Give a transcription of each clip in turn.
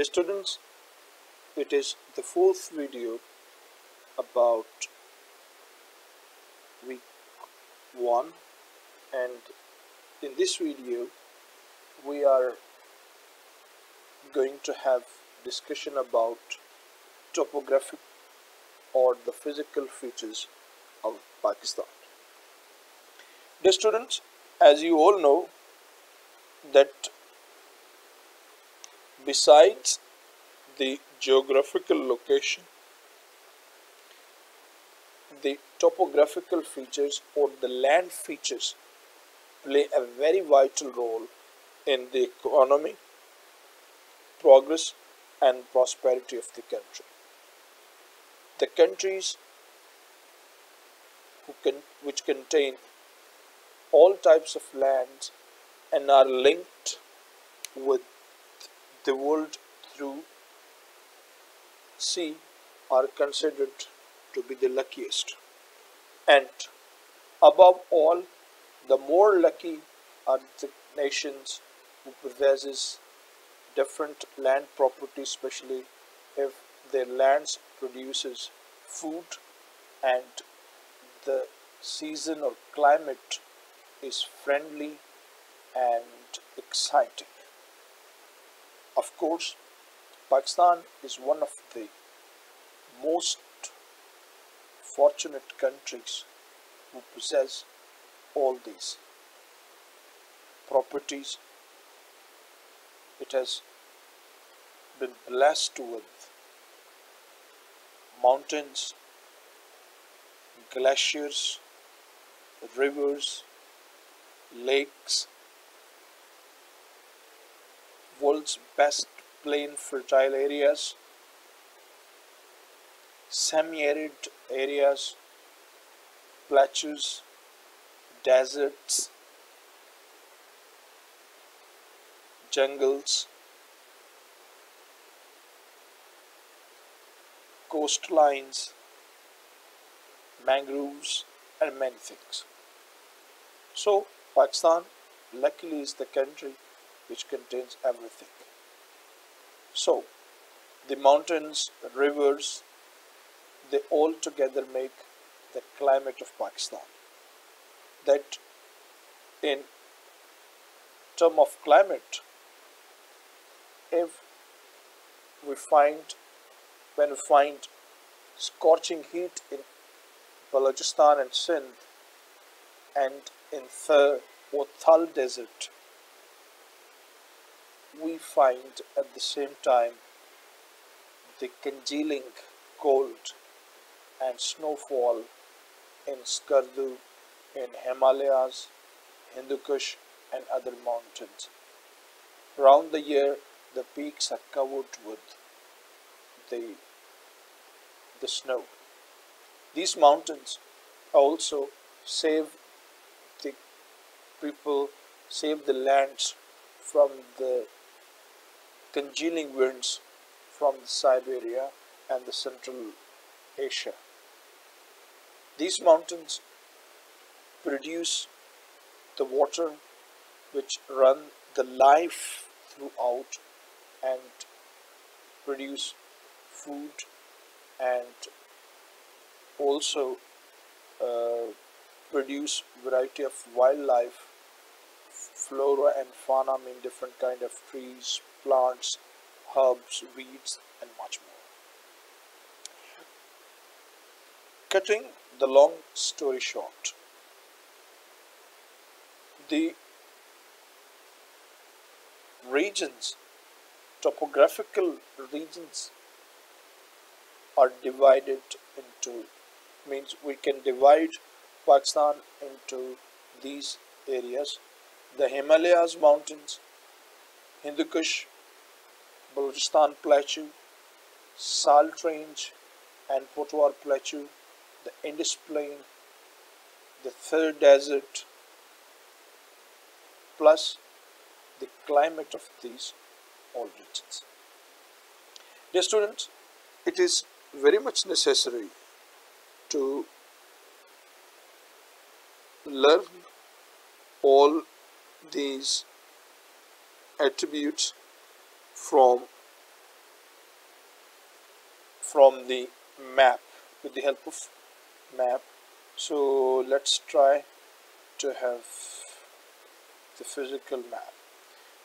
Dear students, it is the fourth video about week 1 and in this video we are going to have discussion about topographic or the physical features of Pakistan. Dear students, as you all know that besides the geographical location, the topographical features or the land features play a very vital role in the economy, progress and prosperity of the country. The countries can, which contain all types of lands and are linked with the world through sea are considered to be the luckiest. And above all, the more lucky are the nations who possesses different land property, especially if their lands produces food and the season or climate is friendly and exciting. Of course, Pakistan is one of the most fortunate countries who possess all these properties. It has been blessed with mountains, glaciers, rivers, lakes, world's best plain fertile areas, semi-arid areas, plateaus, deserts, jungles, coastlines, mangroves and many things. So Pakistan luckily is the country which contains everything. So, the mountains, the rivers, they all together make the climate of Pakistan. That in term of climate, if we find, when we find scorching heat in Balochistan and Sindh and in Thar or Thal desert, we find at the same time the congealing cold and snowfall in Skardu, in Himalayas, Hindu Kush and other mountains. Around the year the peaks are covered with the, the snow. These mountains also save the people, save the lands from the congealing winds from Siberia and the Central Asia. These mountains produce the water which run the life throughout and produce food and also uh, produce variety of wildlife flora and fauna mean different kind of trees plants, herbs, weeds, and much more. Cutting the long story short, the regions, topographical regions are divided into, means we can divide Pakistan into these areas. The Himalayas mountains, Hindu Kush, Balochistan Plateau, Salt Range and Potwar Plateau, the Indus Plain, the Thar Desert, plus the climate of these all regions. Dear students, it is very much necessary to learn all these attributes from from the map with the help of map. So let's try to have the physical map.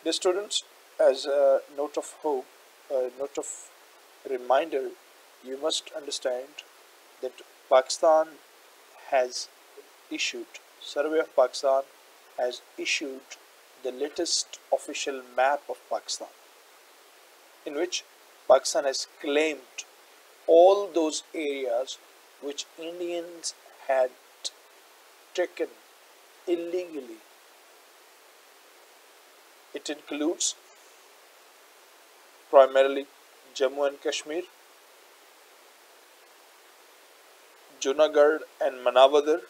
The students as a note of hope a note of reminder you must understand that Pakistan has issued survey of Pakistan has issued the latest official map of Pakistan in which Pakistan has claimed all those areas which Indians had taken illegally. It includes primarily Jammu and Kashmir, Junagadh and Manavadar,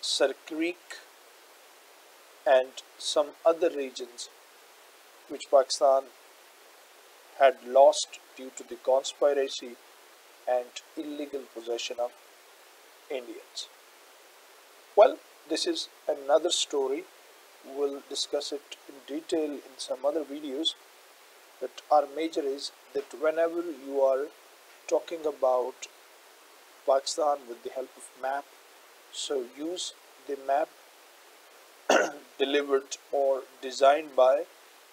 Sir Creek and some other regions which Pakistan had lost due to the conspiracy and illegal possession of Indians. Well, this is another story. We'll discuss it in detail in some other videos. But our major is that whenever you are talking about Pakistan with the help of map, so use the map delivered or designed by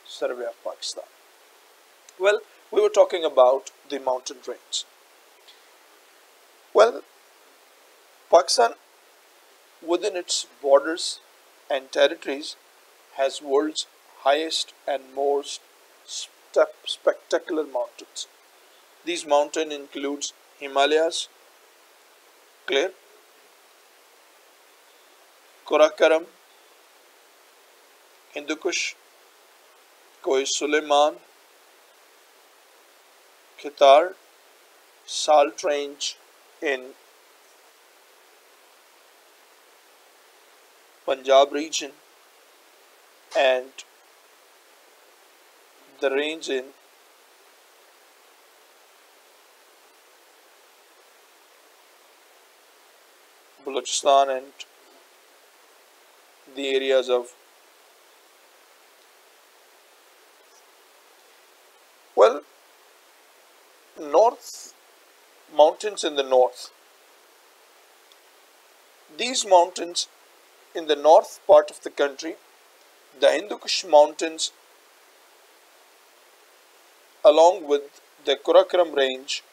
Survey of Pakistan. Well, we were talking about the mountain range. Well, Pakistan within its borders and territories has world's highest and most spectacular mountains. These mountains includes Himalayas, clear, Karakoram, Hindu Kush, Koi Suleiman, Kirthar, Salt Range in Punjab region and the range in Balochistan and the areas of well north mountains in the north. These mountains in the north part of the country, the Hindu Kush mountains along with the Karakoram range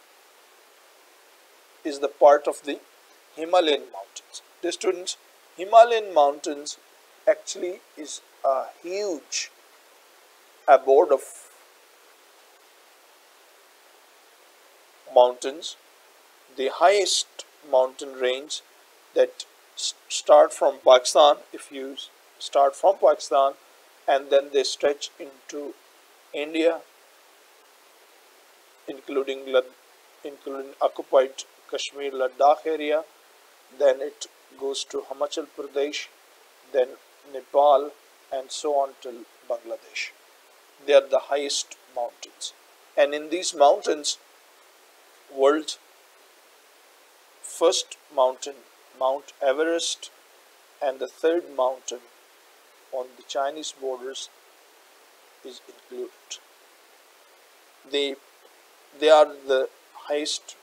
is the part of the Himalayan mountains. The students, Himalayan mountains actually is a huge abode of mountains, the highest mountain range that start from Pakistan, if you start from Pakistan and then they stretch into India, including including occupied Kashmir Ladakh area, then it goes to Himachal Pradesh, then Nepal, and so on till Bangladesh. They are the highest mountains, and in these mountains, world's first mountain, Mount Everest, and the third mountain on the Chinese borders is included. They, they are the highest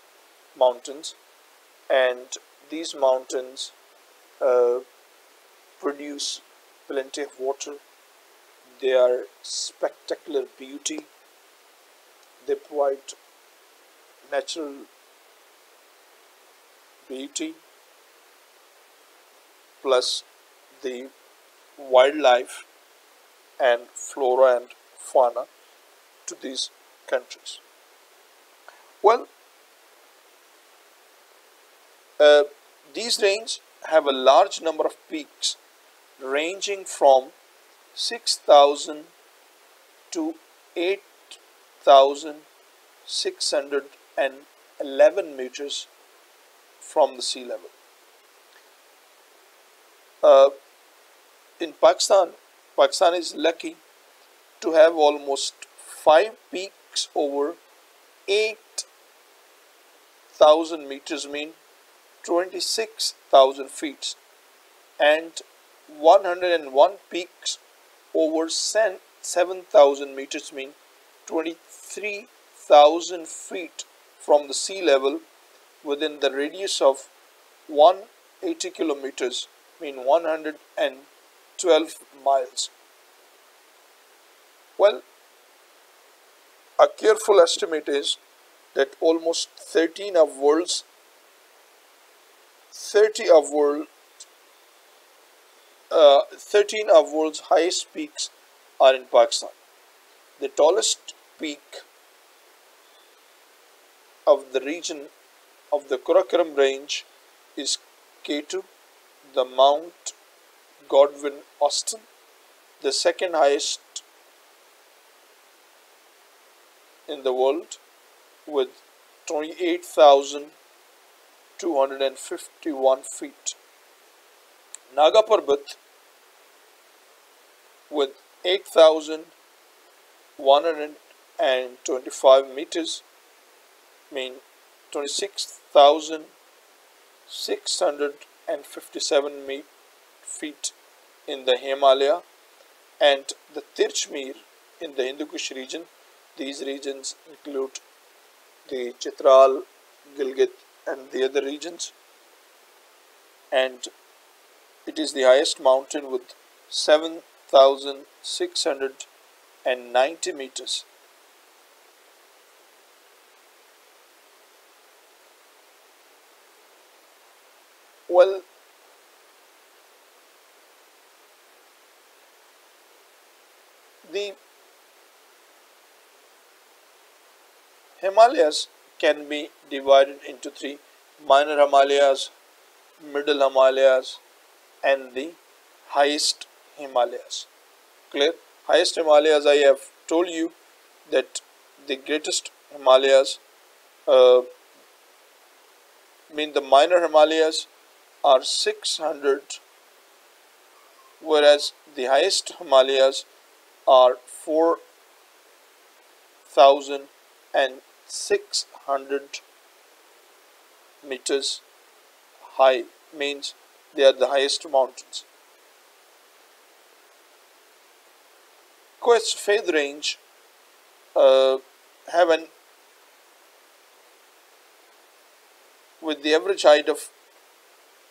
mountains and these mountains uh, produce plenty of water. They are spectacular beauty. They provide natural beauty plus the wildlife and flora and fauna to these countries. Well, uh, these ranges have a large number of peaks ranging from 6,000 to 8,600 and 11 meters from the sea level. Uh, in Pakistan, Pakistan is lucky to have almost five peaks over 8,000 meters mean 26,000 feet and 101 peaks over 7,000 meters mean 23,000 feet from the sea level within the radius of 180 kilometers mean 112 miles well a careful estimate is that almost 13 of world's 30 of world uh, 13 of world's highest peaks are in Pakistan. The tallest peak of the region of the Karakoram range is K2, the Mount Godwin Austen, the second highest in the world with 28,251 feet. Nanga Parbat with 8,125 meters mean 26,657 feet in the Himalaya and the Tirich Mir in the Hindu Kush region. These regions include the Chitral, Gilgit and the other regions and it is the highest mountain with 7690 meters. Well, the Himalayas can be divided into three minor Himalayas, middle Himalayas and the highest Himalayas. Clear? Highest Himalayas I have told you that the greatest Himalayas uh, mean the minor Himalayas are 600 whereas the highest Himalayas are 4600 meters high means they are the highest mountains. Quest Faith range uh, have an with the average height of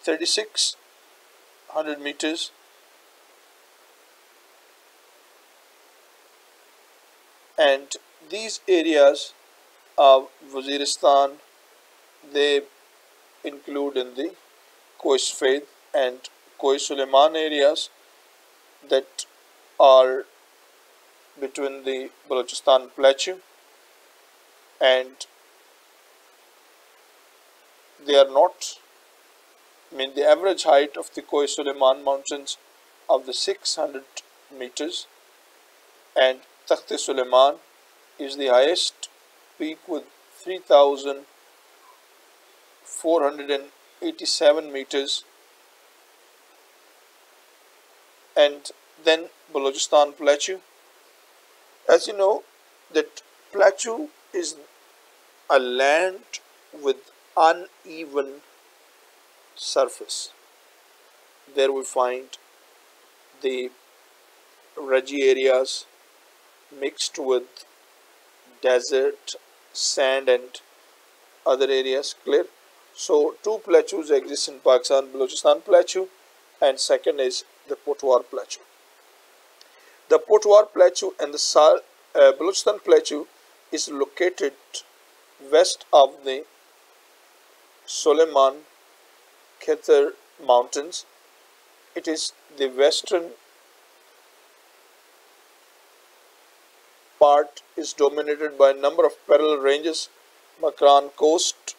3600 meters. And these areas of Waziristan they include in the Faith and Kois Suleiman areas that are between the Balochistan plateau and they are not I mean the average height of the Koi Suleiman mountains of the 600 meters and Takht Suleiman is the highest peak with 3487 meters. And then Balochistan plateau. As you know that plateau is a land with uneven surface. There we find the rudgy areas mixed with desert sand and other areas clear. So two plateaus exist in Pakistan Balochistan plateau and second is the Potwar plateau. The Potwar Plateau and the Sar, uh, Balochistan Plateau is located west of the Suleiman Kirthar Mountains. It is the western part is dominated by a number of parallel ranges. Makran Coast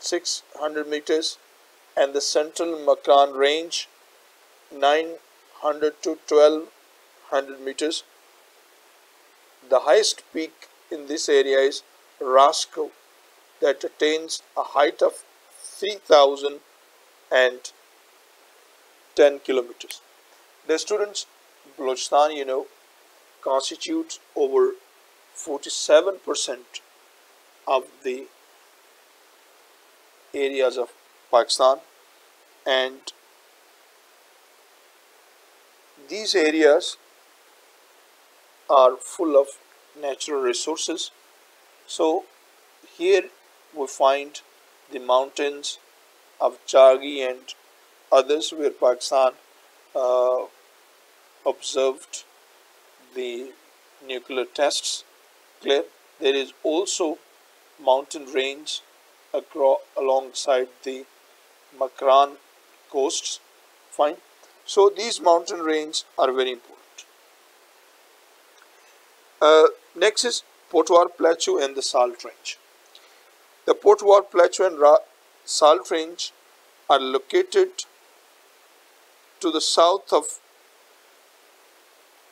600 meters and the central Makran Range 900 to 1200 meters. The highest peak in this area is Ras Koh that attains a height of 3010 kilometers. The students, Balochistan, you know, constitutes over 47% of the areas of Pakistan and these areas are full of natural resources So here we find the mountains of Chagai and others where Pakistan uh, observed the nuclear tests. Clear. There is also mountain range across alongside the Makran coasts. Fine. So these mountain ranges are very important. Uh, next is Potwar Plateau and the Salt Range. The Potwar Plateau and Salt Range are located to the south of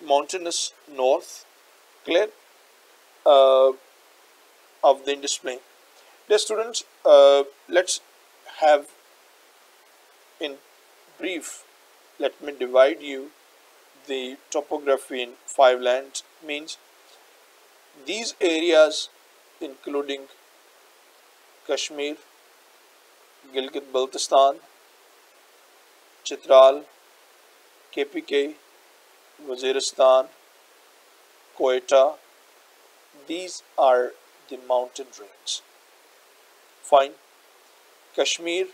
mountainous north clear uh, of the Indus Plain. Dear students, uh, let's have in brief, let me divide you the topography in five lands means these areas including Kashmir, Gilgit Baltistan, Chitral, KPK, Waziristan, Quetta, these are the mountain ranges. Fine. Kashmir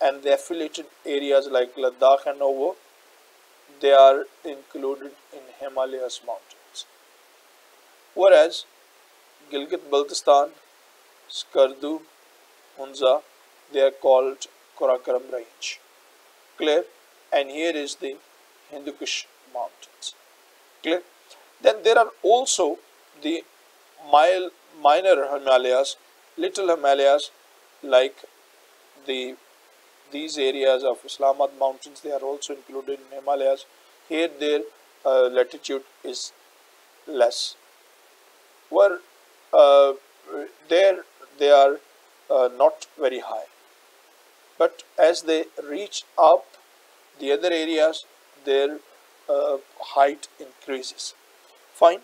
and the affiliated areas like Ladakh and Ovo, they are included in Himalayas mountains. Whereas Gilgit Baltistan, Skardu, Hunza, they are called Karakoram range. Clear? And here is the Hindu Kush mountains. Clear? Then there are also the mile, minor Himalayas, little Himalayas like the these areas of Islamabad mountains they are also included in Himalayas. Here their uh, latitude is less. Where uh, there they are uh, not very high. But as they reach up the other areas, their uh, height increases. Fine.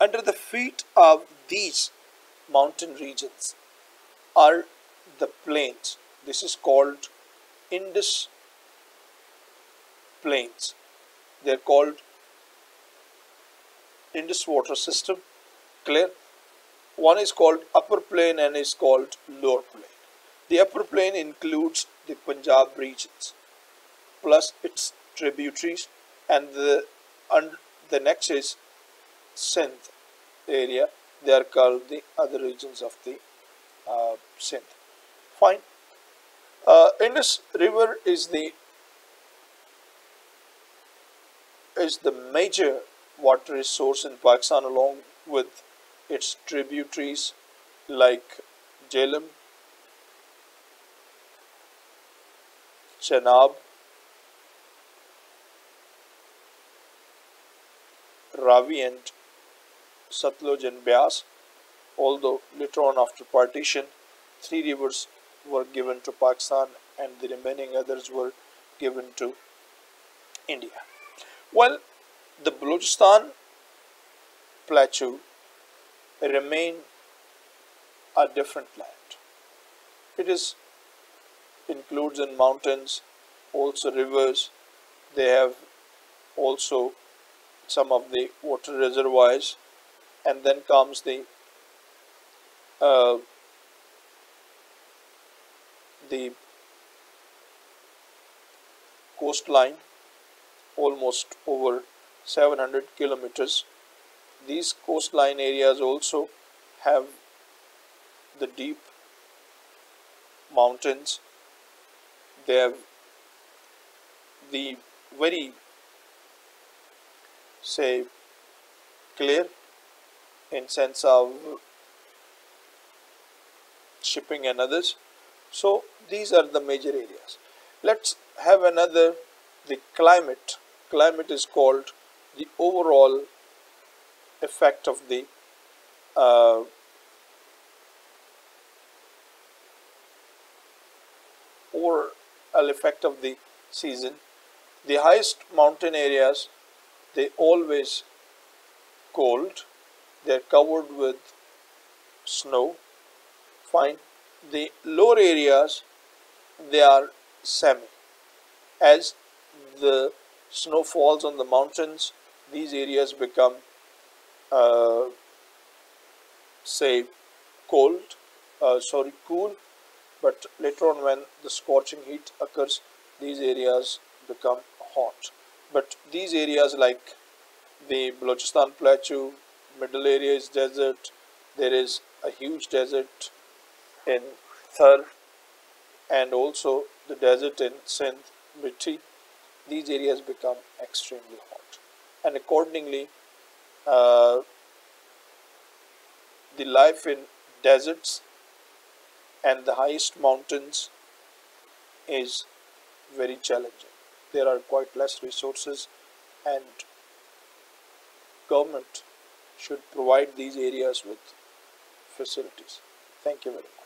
Under the feet of these mountain regions are the plains. This is called Indus plains. They are called Indus water system. Clear? One is called upper plain and is called lower plain. The upper plain includes the Punjab regions plus its tributaries and the and the next is Sindh area. They are called the other regions of the uh, Sindh. Fine. Uh, Indus River is the is the major water resource in Pakistan along with its tributaries like Jhelum, Chenab, Ravi and Satluj and Beas. Although later on after partition, three rivers were given to Pakistan and the remaining others were given to India. Well, the Balochistan plateau remain a different land. It is includes in mountains, also rivers. They have also some of the water reservoirs, and then comes the uh, the coastline, almost over 700 kilometers these coastline areas also have the deep mountains. They have the very say clear in sense of shipping and others. So these are the major areas. Let's have another the climate. Climate is called the overall effect of the uh, overall effect of the season. The highest mountain areas they always cold. They're covered with snow. Fine. The lower areas they are semi. As the snow falls on the mountains these areas become uh, say cold uh, sorry cool but later on when the scorching heat occurs these areas become hot. But these areas like the Balochistan plateau middle area is desert there is a huge desert in Thar and also the desert in Sindh Mithi these areas become extremely hot. And accordingly uh, the life in deserts and the highest mountains is very challenging. There are quite less resources and government should provide these areas with facilities. Thank you very much.